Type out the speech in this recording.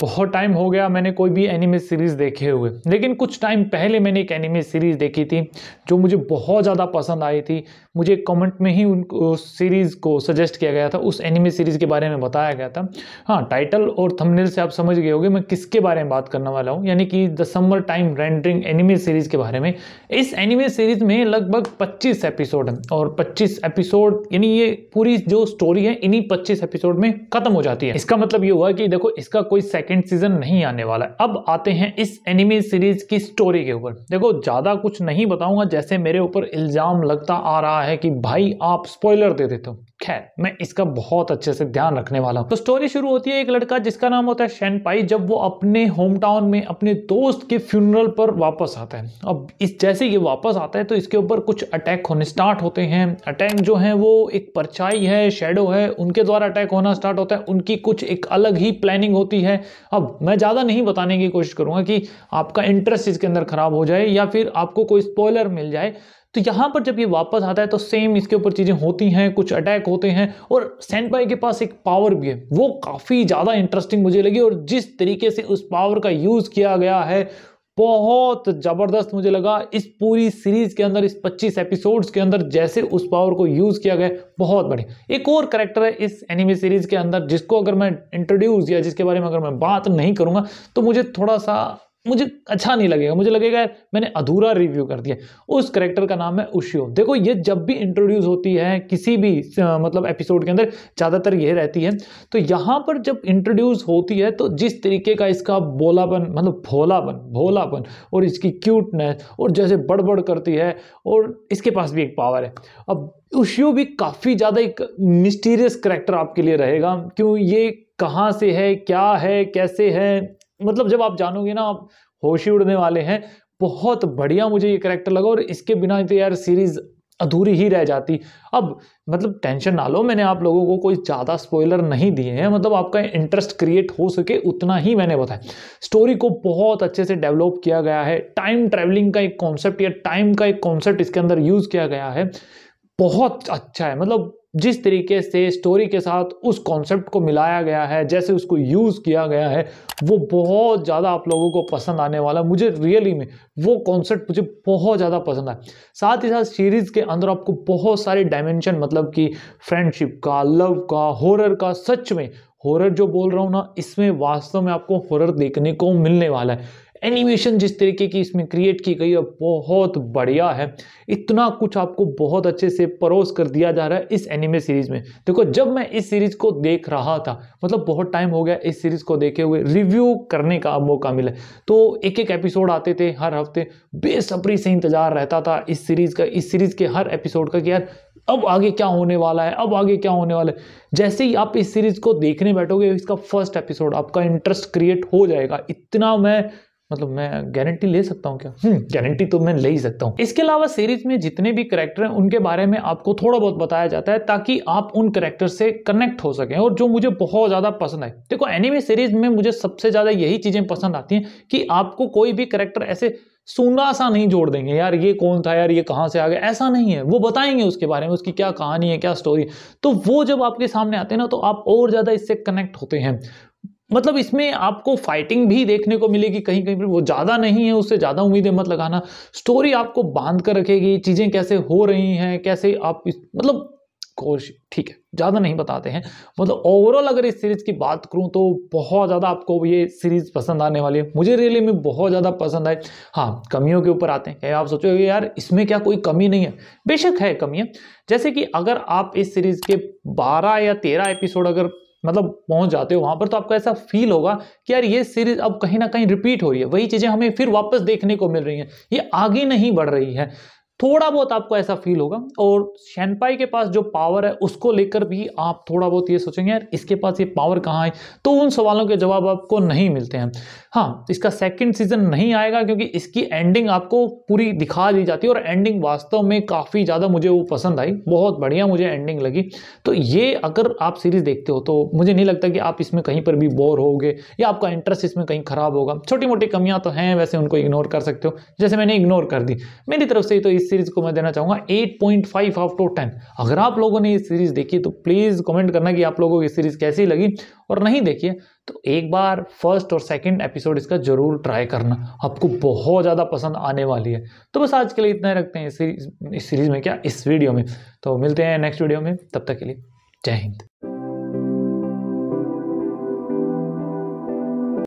बहुत टाइम हो गया, मैंने कोई भी एनिमे सीरीज़ देखे हुए। लेकिन कुछ टाइम पहले मैंने एक एनिमे सीरीज़ देखी थी, जो मुझे बहुत ज़्यादा पसंद आई थी। मुझे कमेंट में ही उन सीरीज़ को सजेस्ट किया गया था, उस एनिमे सीरीज़ के बारे में बताया गया था। हाँ टाइटल और थंबनेल से आप समझ गए होंगे, मैं किसके बारे में बात करने वाला हूँ, यानी कि the summer time rendering anime series के बारे में। इस एनिमे सीरीज़ में लगभग 25 एपिसोड हैं, और 25 एपिसोड यानी ये पूरी जो स्टोरी है, इन्हीं 25 एपिसोड में खत्म हो जाती है। इसका मतलब ये हुआ कि देखो, इसका कोई सीज़न नहीं आने वाला है। अब आते हैं इस एनिमे सीरीज़ की स्टोरी के ऊपर। देखो, ज़्यादा कुछ नहीं बताऊँगा, जैसे मेरे ऊपर इल्ज़ाम लगता आ रहा है कि भाई आप स्पॉइलर दे देते हो। खैर, मैं इसका बहुत अच्छे से ध्यान रखने वाला हूँ। तो स्टोरी शुरू होती है एक लड़का जिसका नाम होता है शैन पाई जब वो अपने होम टाउन में अपने दोस्त के फ्यूनरल पर वापस आता है। अब इस, जैसे ये वापस आता है तो इसके ऊपर कुछ अटैक होने स्टार्ट होते हैं। अटैक जो है, वो एक परछाई है शेडो है, उनके द्वारा अटैक होना स्टार्ट होता है। उनकी कुछ एक अलग ही प्लानिंग होती है। अब मैं ज़्यादा नहीं बताने की कोशिश करूँगा कि आपका इंटरेस्ट इसके अंदर खराब हो जाए या फिर आपको कोई स्पॉयलर मिल जाए। तो यहाँ पर जब ये वापस आता है तो सेम इसके ऊपर चीज़ें होती हैं, कुछ अटैक होते हैं, और सैनपाई के पास एक पावर भी है। वो काफ़ी ज़्यादा इंटरेस्टिंग मुझे लगी, और जिस तरीके से उस पावर का यूज़ किया गया है, बहुत ज़बरदस्त मुझे लगा। इस पूरी सीरीज़ के अंदर, इस 25 एपिसोड्स के अंदर, जैसे उस पावर को यूज़ किया गया, बहुत बढ़िया। एक और करेक्टर है इस एनिमे सीरीज़ के अंदर, जिसको अगर मैं इंट्रोड्यूस या जिसके बारे में अगर मैं बात नहीं करूँगा तो मुझे थोड़ा सा मुझे अच्छा नहीं लगेगा। मुझे लगेगा मैंने अधूरा रिव्यू कर दिया। उस करेक्टर का नाम है उशियो देखो, ये जब भी इंट्रोड्यूस होती है किसी भी मतलब एपिसोड के अंदर, ज़्यादातर ये रहती है। तो यहाँ पर जब इंट्रोड्यूस होती है तो जिस तरीके का इसका बोलापन मतलब भोलापन भोलापन, और इसकी क्यूटनेस और जैसे बड़बड़ करती है, और इसके पास भी एक पावर है। अब उशियो भी काफ़ी ज़्यादा एक मिस्टीरियस करेक्टर आपके लिए रहेगा। क्यों, ये कहाँ से है, क्या है, कैसे है? मतलब जब आप जानोगे ना, आप होश उड़ने वाले हैं, बहुत बढ़िया मुझे ये करेक्टर लगा और इसके बिना तो यार सीरीज़ अधूरी ही रह जाती। अब मतलब टेंशन ना लो, मैंने आप लोगों को कोई ज़्यादा स्पॉइलर नहीं दिए हैं मतलब आपका इंटरेस्ट क्रिएट हो सके उतना ही मैंने बताया। स्टोरी को बहुत अच्छे से डेवलप किया गया है टाइम ट्रैवलिंग का एक कॉन्सेप्ट या टाइम का एक कॉन्सेप्ट इसके अंदर यूज़ किया गया है, बहुत अच्छा है। मतलब जिस तरीके से स्टोरी के साथ उस कॉन्सेप्ट को मिलाया गया है, जैसे उसको यूज़ किया गया है, वो बहुत ज़्यादा आप लोगों को पसंद आने वाला, मुझे रियली में वो कॉन्सेप्ट मुझे बहुत ज़्यादा पसंद आया। साथ ही साथ सीरीज़ के अंदर आपको बहुत सारे डायमेंशन मतलब कि फ्रेंडशिप का लव का हॉरर का, सच में हॉरर जो बोल रहा हूँ ना, इसमें वास्तव में आपको हॉरर देखने को मिलने वाला है। एनिमेशन जिस तरीके की इसमें क्रिएट की गई है, बहुत बढ़िया है। इतना कुछ आपको बहुत अच्छे से परोस कर दिया जा रहा है इस एनिमे सीरीज़ में। देखो, जब मैं इस सीरीज़ को देख रहा था मतलब बहुत टाइम हो गया इस सीरीज़ को देखे हुए रिव्यू करने का मौका मिला। तो एक एक एपिसोड आते थे हर हफ़्ते, बेसब्री से इंतज़ार रहता था इस सीरीज़ का, इस सीरीज़ के हर एपिसोड का कि यार, अब आगे क्या होने वाला है, अब आगे क्या होने वाला है। जैसे ही आप इस सीरीज़ को देखने बैठोगे, इसका फ़र्स्ट एपिसोड आपका इंटरेस्ट क्रिएट हो जाएगा। इतना मैं मतलब मैं गारंटी ले सकता हूँ क्या? गारंटी हम्म, तो मैं ले ही सकता हूँ। इसके अलावा सीरीज़ में जितने भी करेक्टर हैं उनके बारे में आपको थोड़ा बहुत बताया जाता है ताकि आप उन करेक्टर से कनेक्ट हो सकें और जो मुझे बहुत ज़्यादा पसंद है देखो एनिमे सीरीज़ में मुझे सबसे ज़्यादा यही चीज़ें पसंद आती हैं कि आपको कोई भी करेक्टर ऐसे सुना सा नहीं जोड़ देंगे यार ये कौन था? यार ये कहाँ से आ गया? ऐसा नहीं है। वो बताएँगे उसके बारे में उसकी क्या कहानी है क्या स्टोरी तो वो जब आपके सामने आते हैं ना तो आप और ज़्यादा इससे कनेक्ट होते हैं। मतलब इसमें आपको फाइटिंग भी देखने को मिलेगी कहीं कहीं पर। वो ज़्यादा नहीं है, उससे ज़्यादा उम्मीदें मत लगाना। स्टोरी आपको बाँध कर रखेगी, चीज़ें कैसे हो रही हैं, कैसे आप इस मतलब कोश ठीक है, ज़्यादा नहीं बताते हैं। मतलब ओवरऑल अगर इस सीरीज़ की बात करूँ तो बहुत ज़्यादा आपको ये सीरीज़ पसंद आने वाली है। मुझे रियली में बहुत ज़्यादा पसंद आए। हाँ कमियों के ऊपर आते हैं। आप सोचोगे यार, इसमें क्या कोई कमी नहीं है? बेशक है कमियाँ। जैसे कि अगर आप इस सीरीज़ के बारह या तेरह एपिसोड अगर मतलब पहुँच जाते हो वहाँ पर तो आपको ऐसा फील होगा कि यार ये सीरीज़ अब कहीं ना कहीं रिपीट हो रही है। वही चीज़ें हमें फिर वापस देखने को मिल रही हैं। ये आगे नहीं बढ़ रही है। थोड़ा बहुत आपको ऐसा फील होगा। और शैनपाई के पास जो पावर है, उसको लेकर भी आप थोड़ा बहुत ये सोचेंगे, यार, इसके पास ये पावर कहाँ है? तो उन सवालों के जवाब आपको नहीं मिलते हैं। हाँ इसका सेकंड सीज़न नहीं आएगा क्योंकि इसकी एंडिंग आपको पूरी दिखा दी जाती है और एंडिंग वास्तव में काफ़ी ज़्यादा मुझे वो पसंद आई। बहुत बढ़िया मुझे एंडिंग लगी। तो ये अगर आप सीरीज़ देखते हो तो मुझे नहीं लगता कि आप इसमें कहीं पर भी बोर होगे या आपका इंटरेस्ट इसमें कहीं ख़राब होगा। छोटी मोटी कमियाँ तो हैं, वैसे उनको इग्नोर कर सकते हो। जैसे मैंने इग्नोर कर दी। मेरी तरफ़ से तो इस सीरीज़ को मैं देना चाहूँगा 8.5 आउट ऑफ़ 10 अगर आप लोगों ने ये सीरीज़ देखी तो प्लीज़ कमेंट करना कि आप लोगों को ये सीरीज़ कैसी लगी और नहीं देखिए तो एक बार फ़र्स्ट और सेकंड एपिसोड इसका ज़रूर ट्राई करना। आपको बहुत ज़्यादा पसंद आने वाली है। तो बस आज के लिए इतना ही रखते हैं इस सीरीज़ में क्या? इस वीडियो में। तो मिलते हैं नेक्स्ट वीडियो में। तब तक के लिए जय हिंद।